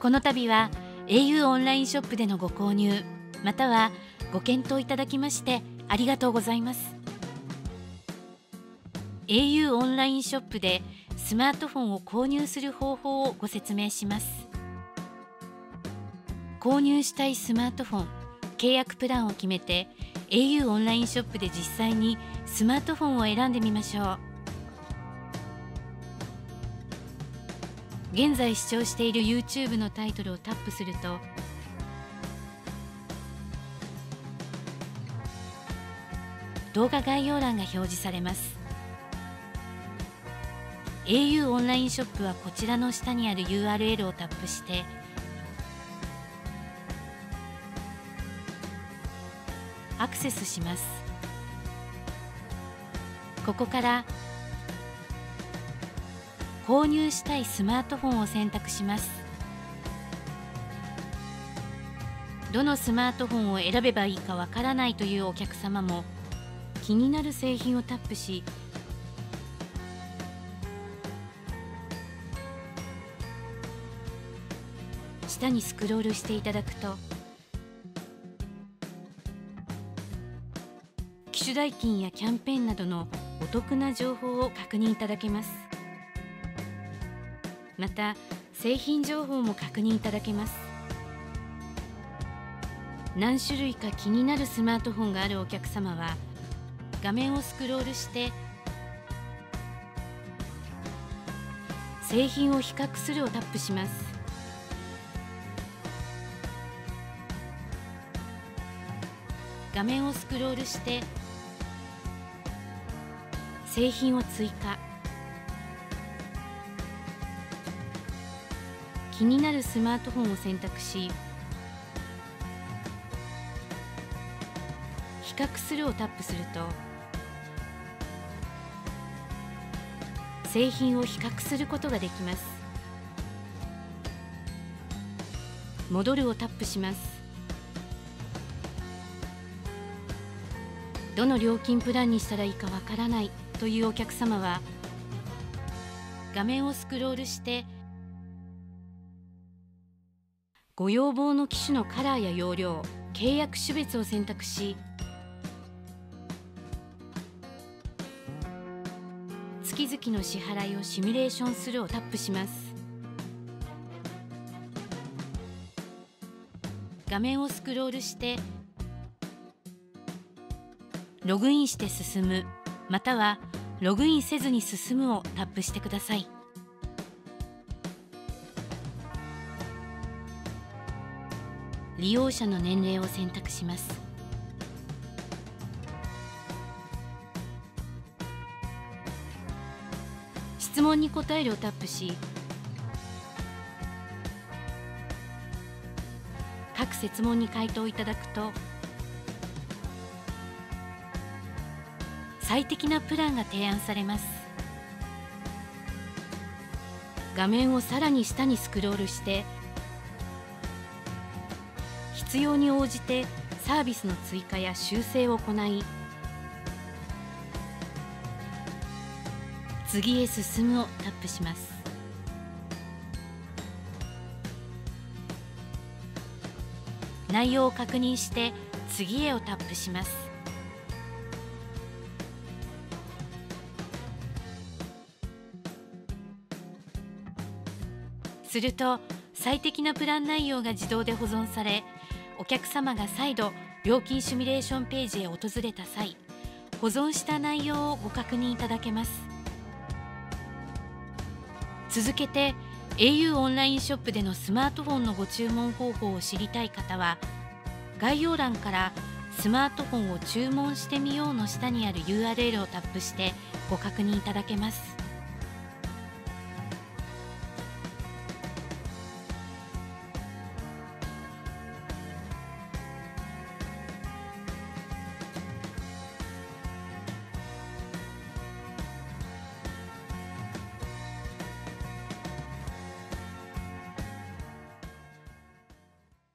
この度は au オンラインショップでのご購入またはご検討いただきましてありがとうございます。au オンラインショップでスマートフォンを購入する方法をご説明します。購入したいスマートフォン契約プランを決めて au オンラインショップで実際にスマートフォンを選んでみましょう。現在視聴している YouTube のタイトルをタップすると動画概要欄が表示されます。au オンラインショップはこちらの下にある URL をタップしてアクセスします。ここから購入したいスマートフォンを選択します。どのスマートフォンを選べばいいかわからないというお客様も気になる製品をタップし下にスクロールしていただくと機種代金やキャンペーンなどのお得な情報を確認いただけます。また製品情報も確認いただけます。何種類か気になるスマートフォンがあるお客様は画面をスクロールして製品を比較するをタップします。画面をスクロールして製品を追加。気になるスマートフォンを選択し比較するをタップすると製品を比較することができます。戻るをタップします。どの料金プランにしたらいいかわからないというお客様は画面をスクロールしてご要望の機種のカラーや容量契約種別を選択し月々の支払いをシミュレーションするをタップします。画面をスクロールしてログインして進むまたはログインせずに進むをタップしてください。利用者の年齢を選択します。質問に答えるをタップし各設問に回答いただくと最適なプランが提案されます。画面をさらに下にスクロールして必要に応じてサービスの追加や修正を行い次へ進むをタップします。内容を確認して次へをタップします。すると最適なプラン内容が自動で保存されお客様が再度料金シミュレーションページへ訪れた際保存した内容をご確認いただけます続けて au オンラインショップでのスマートフォンのご注文方法を知りたい方は概要欄からスマートフォンを注文してみようの下にある URL をタップしてご確認いただけます。